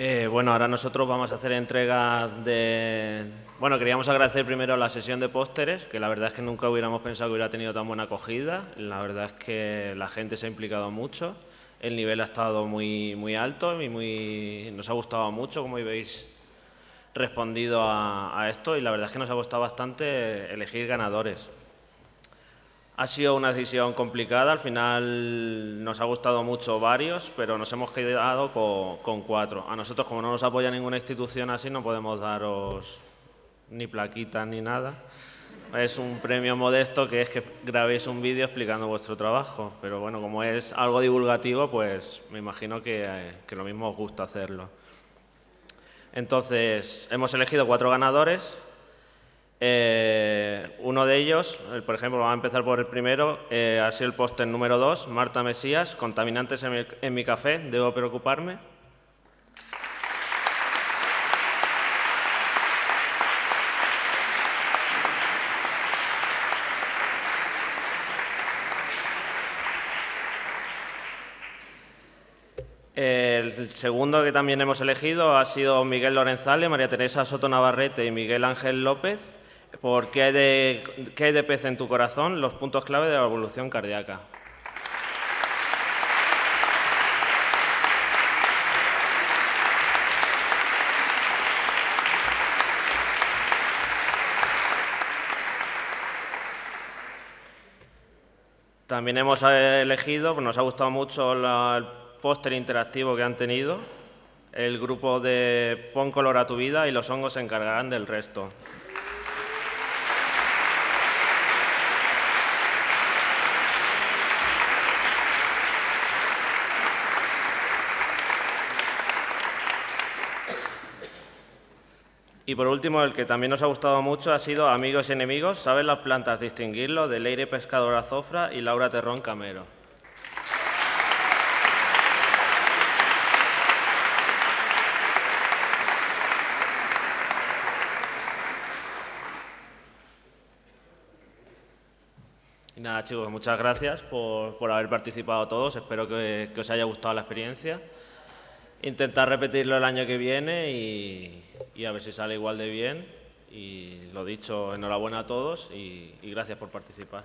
Eh, bueno, ahora nosotros vamos a hacer entrega de... Bueno, queríamos agradecer primero la sesión de pósteres, que la verdad es que nunca hubiéramos pensado que hubiera tenido tan buena acogida. La verdad es que la gente se ha implicado mucho, el nivel ha estado muy, muy alto y muy, nos ha gustado mucho, como veis, respondido a, a esto y la verdad es que nos ha costado bastante elegir ganadores. Ha sido una decisión complicada, al final nos ha gustado mucho varios, pero nos hemos quedado con, cuatro. A nosotros, como no nos apoya ninguna institución así, no podemos daros ni plaquitas ni nada. Es un premio modesto que es que grabéis un vídeo explicando vuestro trabajo, pero bueno, como es algo divulgativo, pues me imagino que, que lo mismo os gusta hacerlo. Entonces, hemos elegido cuatro ganadores, eh, uno de ellos, por ejemplo, vamos a empezar por el primero, eh, ha sido el póster número 2, Marta Mesías, contaminantes en mi, café, ¿debo preocuparme? El segundo que también hemos elegido ha sido Miguel Lorenzale, María Teresa Soto Navarrete y Miguel Ángel López por qué hay, de, qué hay de pez en tu corazón, los puntos clave de la evolución cardíaca. También hemos elegido, pues nos ha gustado mucho el póster interactivo que han tenido, el grupo de Pon color a tu vida y los hongos se encargarán del resto. Y por último, el que también nos ha gustado mucho ha sido Amigos y Enemigos, ¿saben las plantas distinguirlo? de Leire Pescadora Zofra y Laura Terrón Camero. Y nada, chicos, muchas gracias por, haber participado todos. Espero que os haya gustado la experiencia intentar repetirlo el año que viene y, a ver si sale igual de bien. Y lo dicho, enhorabuena a todos y gracias por participar.